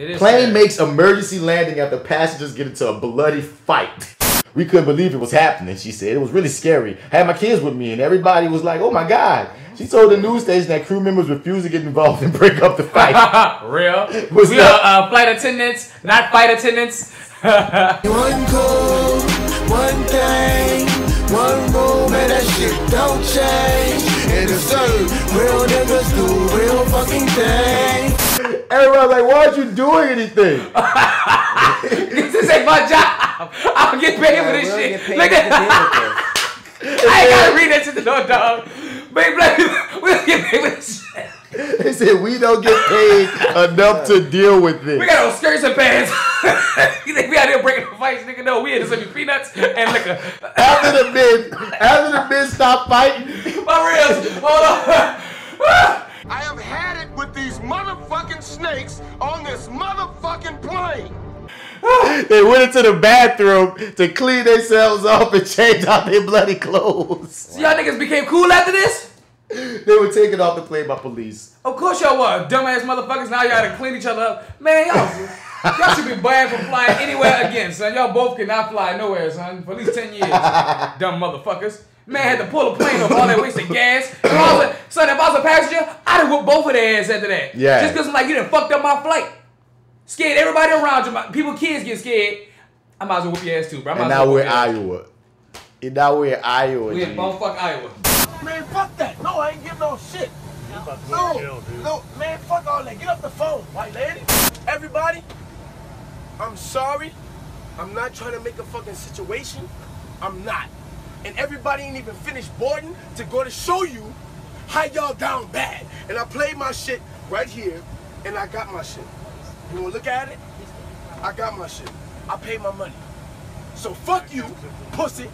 It is Plane sad. makes emergency landing after passengers get into a bloody fight. We couldn't believe it was happening, she said. It was really scary. I had my kids with me, and everybody was like, oh my God. She told the news station that crew members refused to get involved and break up the fight. Real. What's we that? are uh, flight attendants, not fight attendants. One code, one thing, one rule, man, that shit don't change. And it's certain real niggas do real fucking things. Everybody's like, why aren't you doing anything? this ain't my job. I don't get paid for this we'll shit. get paid Look at deal this. I ain't gotta read that shit to no dog. Baby, black people, we don't get paid for this shit. They said we don't get paid enough to deal with this. We got on skirts and pants. you think we out here breaking the fights, nigga? No, we had to send me peanuts and liquor. After the men, after the men stop fighting, My reals, hold on. I have had it with these motherfucking snakes on this motherfucking plane. they went into the bathroom to clean themselves off and change out their bloody clothes. So y'all niggas became cool after this? They were taken off the plane by police. Of course y'all were. Dumbass motherfuckers. Now y'all gotta clean each other up. Man, y'all, y'all should be banned from flying anywhere again, son. Y'all both cannot fly nowhere, son, for at least 10 years. Dumb motherfuckers. Man had to pull a plane off all that wasted gas. If I was a, son, if I was a passenger, I'd have whooped both of their ass after that. Yeah. Just because I'm like, you done fucked up my flight. Scared everybody around you. My, people, kids get scared. I might as well whoop your ass too, bro. I might And now well we're in your ass. Iowa. And now we're in Iowa. We in G. bumfuck Iowa. Man, fuck that. No, I ain't give no shit. No, no, man, fuck all that. Get off the phone, white lady. Everybody, I'm sorry. I'm not trying to make a fucking situation. I'm not. And everybody ain't even finished boarding to go to show you how y'all down bad. And I played my shit right here, and I got my shit. You wanna look at it? I got my shit. I paid my money. So fuck you, pussy.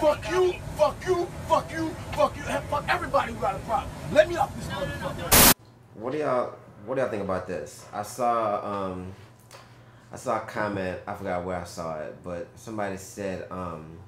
Fuck you, fuck you, fuck you, fuck you, and fuck everybody who got a problem. Let me off this motherfucker. What do y'all what do y'all think about this? I saw um I saw a comment, I forgot where I saw it, but somebody said um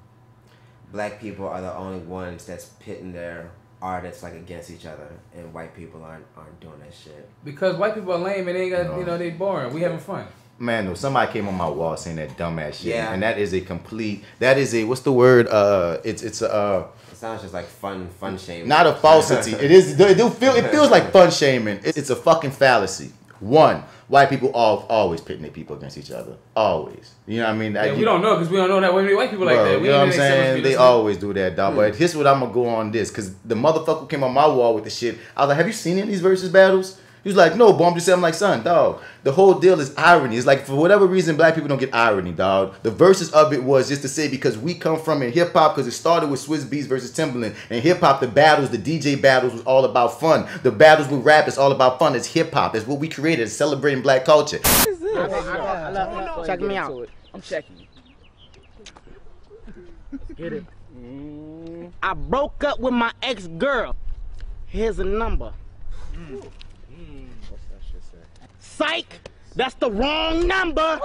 black people are the only ones that's pitting their artists like against each other and white people aren't aren't doing that shit. Because white people are lame and they ain't got, No. you know, they boring. We having fun. Man, no, somebody came on my wall saying that dumbass shit. Yeah. And that is a complete that is a what's the word? Uh it's it's a uh It sounds just like fun fun shame. not a falsity. it is it do feel it feels like fun shaming. It's, it's a fucking fallacy. One, white people all always pitting their people against each other. Always. You know what I mean? Yeah, we don't know because we don't know that many white people like that. We you know what I'm saying? They always do that, dog. But here's what I'm gonna go on this, cause the motherfucker came on my wall with the shit. I was like, "Have you seen any of these versus battles?" He was like, "No, but I'm just saying." I'm like, "Son, dog, the whole deal is irony. It's like for whatever reason, black people don't get irony, dog. The verses of it was just to say because we come from in hip hop, because it started with Swizz Beatz versus Timbaland. And hip hop, the battles, the DJ battles was all about fun. The battles with rap is all about fun. It's hip hop. It's what we created. It's celebrating black culture. Check me out. I'm checking. Get it. I broke up with my ex girl. Here's a number. Mm. Psych! That's the wrong number!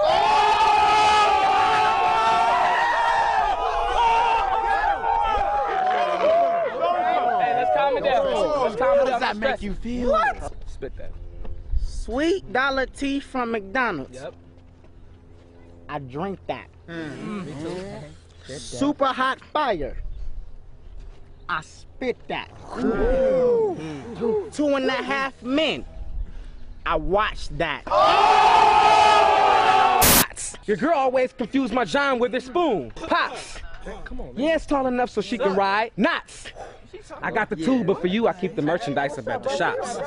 Hey, let's calm it down. Let's calm it down. How does that make you feel? What? Spit that. Sweet dollar tea from McDonald's. Yep. I drink that. Mm. Super hot fire. I spit that. Two and a half men. I watched that. Pots. Your girl always confused my John with her spoon. Pops. Come on, Yeah, it's tall enough so she can ride. Knots. I got the tool, but for you, I keep the merchandise up at the shops.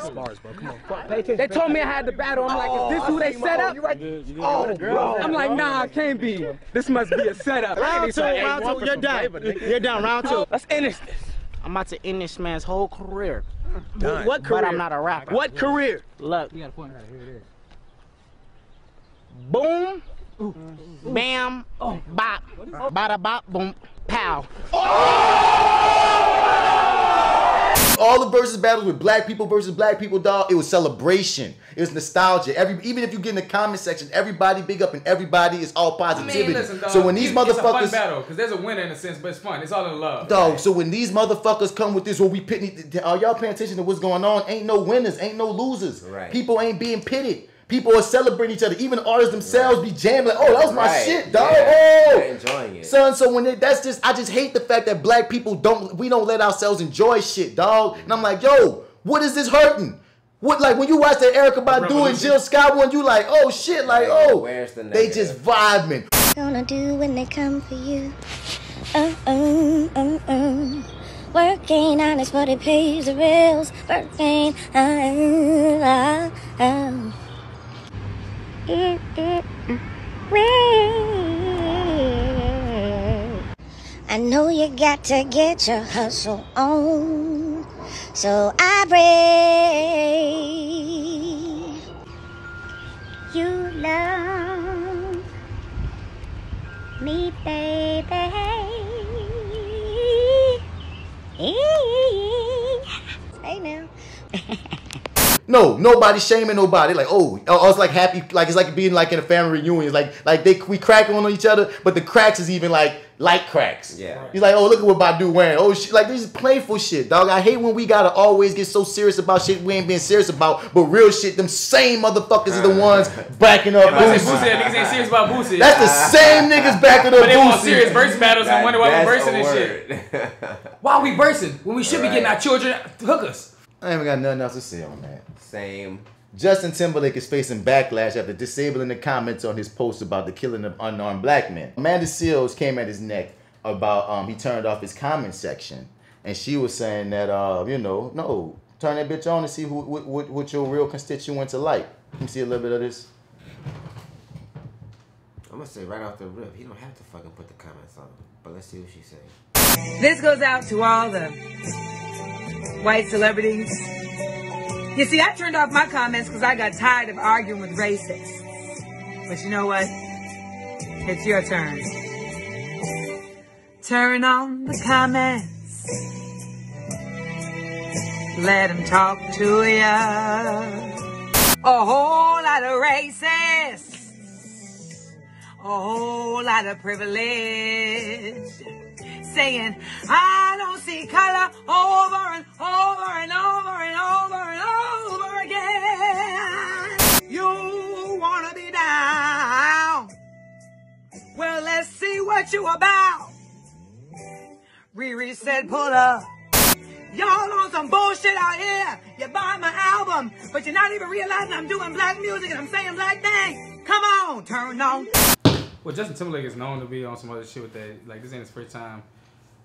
They told me I had to battle. I'm like, is this who they set up? Oh, bro. I'm like, nah, it can't be. This must be a setup. Round two, round two, you're down. You're done, round two. Let's end this. I'm about to end this man's whole career. What career? But I'm not a rapper. What career? Look. Boom. Bam. Bop. Bada bop. Boom. Pow. Oh! All the versus battles with black people versus black people, dog, it was celebration. It was nostalgia. Every even if you get in the comment section, everybody big up and everybody is all I positivity. mean, listen, dog. so when these it's, it's a fun battle because there's a winner in a sense, but it's fun. It's all in love. dog, so when these motherfuckers come with this, where we pitting, are y'all paying attention to what's going on? Ain't no winners, ain't no losers. Right. People ain't being pitted. People are celebrating each other. Even artists themselves be jamming. Like, oh, that was my Right. shit, dog. Yeah. Oh, They're enjoying it. son. So when they, that's just, I just hate the fact that black people don't, we don't let ourselves enjoy shit, dog. And I'm like, yo, what is this hurting? What like when you watch that Erykah Badu and Jill Scott one, you like, oh shit, like, oh, Where's the they just vibing. gonna do when they come for you? Oh, oh, oh, oh. Working honest, but it pays the bills. Working, oh, oh, oh. I know you got to get your hustle on, so I pray No, nobody shaming nobody. Like, oh, uh, oh, it's like happy, like it's like being like in a family reunion. It's like, like they we cracking on each other, but the cracks is even like light cracks. Yeah. He's like, oh, look at what Badu wearing. Oh, shit. like this is playful shit, dog. I hate when we gotta always get so serious about shit we ain't being serious about, but real shit, them same motherfuckers are the ones backing up. I say Boosie. Boosie, niggas ain't serious about Boosie. That's the same niggas backing up but they want Boosie. serious verse battles and wonder why we That's versing a and shit. Why are we versing when we should be getting our children hookers? I ain't got nothing else to say on that. Same. Justin Timberlake is facing backlash after disabling the comments on his post about the killing of unarmed black men. Amanda Seales came at his neck about um, he turned off his comment section, and she was saying that uh, you know no turn that bitch on and see who what, what, what your real constituents are like. Let me see a little bit of this. I'm gonna say right off the rip, he don't have to fucking put the comments on. But let's see what she's say. This goes out to all the white celebrities. You see, I turned off my comments because I got tired of arguing with racists. But you know what? It's your turn. Turn on the comments. Let them talk to ya. A whole lot of racists. A whole lot of privilege saying, I don't see color over and over and over and over and over again. You wanna be down? Well, let's see what you about. Riri said, pull up. Y'all on some bullshit out here. You buy my album, but you're not even realizing I'm doing black music and I'm saying black things. Come on, turn on. Well, Justin Timberlake is known to be on some other shit with that. Like this ain't his first time,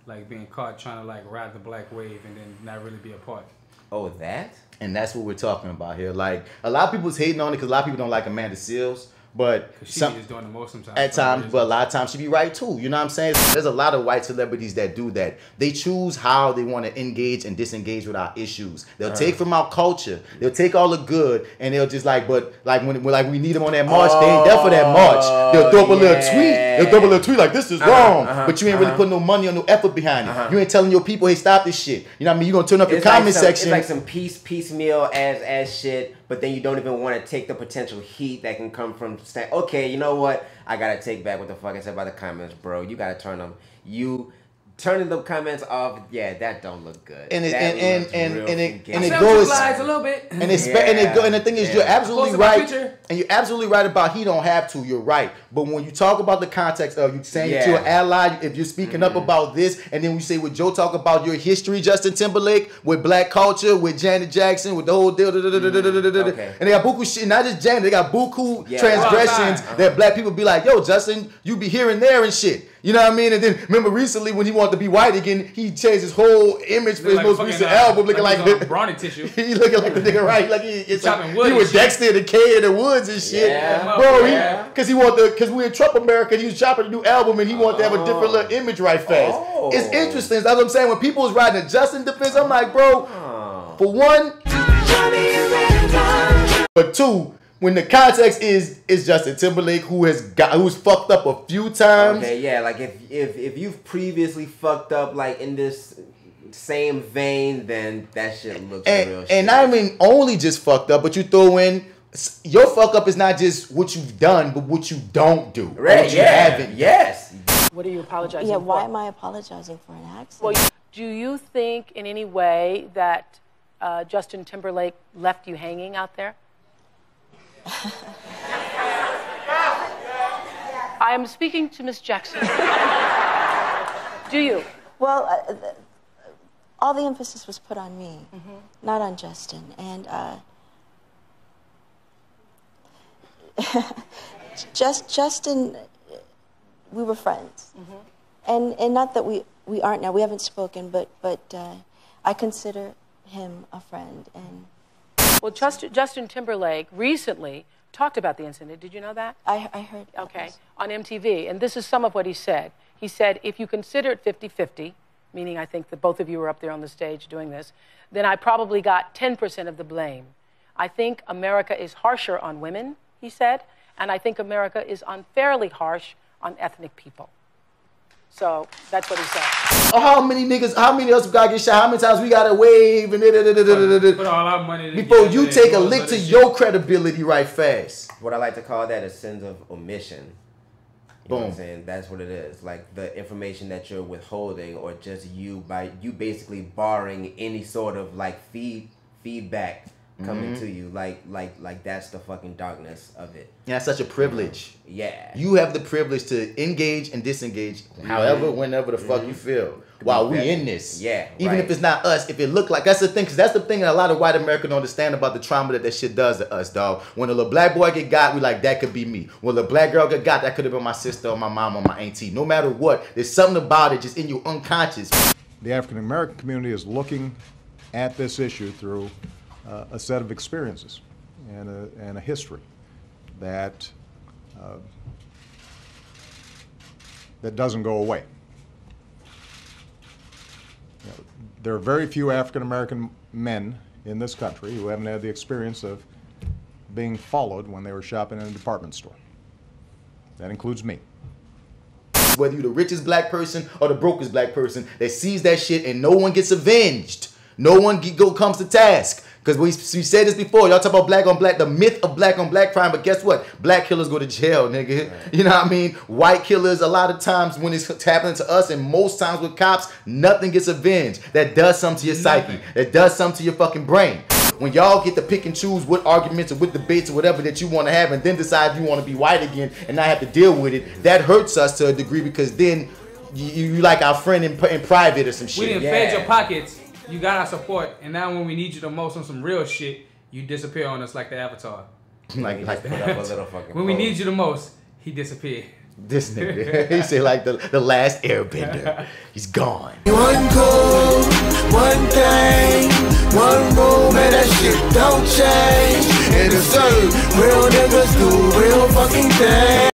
like being caught trying to like ride the black wave and then not really be a part. Oh, that? And that's what we're talking about here. Like a lot of people's hating on it because a lot of people don't like Amanda Seales, but some, be doing the most sometimes. At times, but a lot of times she be right too. You know what I'm saying? There's a lot of white celebrities that do that. They choose how they want to engage and disengage with our issues. They'll take from our culture. They'll take all the good and they'll just like, but like when, like we need them on that march, they ain't there for that march. They'll throw up a little tweet. They'll throw up a little tweet like this is Uh-huh, wrong, uh-huh, but you ain't really uh-huh. putting no money or no effort behind it. You ain't telling your people, hey, stop this shit. You know what I mean? You gonna turn up your It's comment like some, section. It's like some piece piecemeal as as shit, but then you don't even want to take the potential heat that can come from saying, okay, you know what? I gotta take back what the fuck I said about the comments, bro. You gotta turn them. You turning the comments off, yeah, that don't look good. And it that and and and, and, it and it goes a little bit. And it's yeah. and it go, and the thing is, yeah. you're absolutely right. And you're absolutely right about he don't have to. You're right. But when you talk about the context of you saying yeah. to an ally, if you're speaking mm-hmm. up about this, and then we say with Joe talk about your history, Justin Timberlake, with black culture, with Janet Jackson, with the whole deal, and they got buku shit. Not just Janet, they got buku transgressions well, uh-huh. that black people be like, yo, Justin, you be here and there and shit. You know what I mean? And then remember recently when he wanted to be white again, he changed his whole image for his Like most fucking, recent uh, album, looking like like, he was on brawny tissue. he looking like the nigga right, like he, it's Chopping wood he was shit. Dexter the K in the woods and shit, Yeah. bro. He, cause he wanted the, cause we in Trump America, he was chopping a new album and he wanted to have a different Oh. little image right fast. Oh. It's interesting. That's what I'm saying. When people was riding the Justin defense, I'm like, bro, Oh. for one, but two. When the context is is Justin Timberlake who has got who's fucked up a few times, Okay, yeah, like if if if you've previously fucked up like in this same vein, then that shit looks real and, shit. and I mean only just fucked up, but you throw in your fuck up is not just what you've done, but what you don't do, right, what you yeah, haven't. yes. What are you apologizing for? Yeah, for? why am I apologizing for an accident? Well, do you think in any way that uh, Justin Timberlake left you hanging out there? I am speaking to Miss Jackson. Do you? Well, uh, th- all the emphasis was put on me, not on Justin. And uh, just Justin, we were friends, and and not that we we aren't now. We haven't spoken, but but uh, I consider him a friend, and Well, Justin, Justin Timberlake recently talked about the incident. Did you know that? I, I heard. Okay, on MTV. And this is some of what he said. He said, if you consider it 50 50, meaning I think that both of you were up there on the stage doing this, then I probably got 10% of the blame. I think America is harsher on women, he said, and I think America is unfairly harsh on ethnic people. So that's what he said. Oh, how many niggas, how many of us gotta get shot? How many times we gotta wave and da, da, da, da, da, da, Put all our money before you take a lick to this shit. your credibility right fast. What I like to call that is sins of omission. You know what I'm Boom. saying? That's what it is. Like the information that you're withholding or just you by you basically barring any sort of like feed feedback coming Mhm. to you. Like like like that's the fucking darkness of it. Yeah, that's such a privilege. Um, yeah. You have the privilege to engage and disengage mm-hmm. however, whenever the fuck you mm-hmm. feel. While we in this, Yeah, even right. if it's not us, if it look like that's the thing, because that's the thing that a lot of white Americans don't understand about the trauma that that shit does to us, dog. When a little black boy get got, we like that could be me. When a black girl get got, that could have been my sister or my mom or my auntie. No matter what, there's something about it just in your unconscious. The African American community is looking at this issue through uh, a set of experiences and a, and a history that uh, that doesn't go away. You know, there are very few African American men in this country who haven't had the experience of being followed when they were shopping in a department store. That includes me. whether you're the richest black person or the brokest black person that sees that shit and no one gets avenged. No one get, go comes to task. Because we, we said this before. Y'all talk about black on black, the myth of black on black crime. But guess what? Black killers go to jail, nigga. You know what I mean? White killers, a lot of times when it's happening to us, and most times with cops, nothing gets avenged. That does something to your psyche. That does something to your fucking brain. When y'all get to pick and choose what arguments or what debates or whatever that you want to have, and then decide you want to be white again and not have to deal with it, that hurts us to a degree because then you, you like our friend in, in private or some shit. We didn't fed your pockets. You got our support, and now when we need you the most on some real shit, you disappear on us like the Avatar. Like- like- Put up a little fucking when we need you the most, he disappeared. This nigga, he say like the, the last airbender. He's gone. One goal, one thing, one rule, man, that shit don't change. And it's real niggas do real fucking things.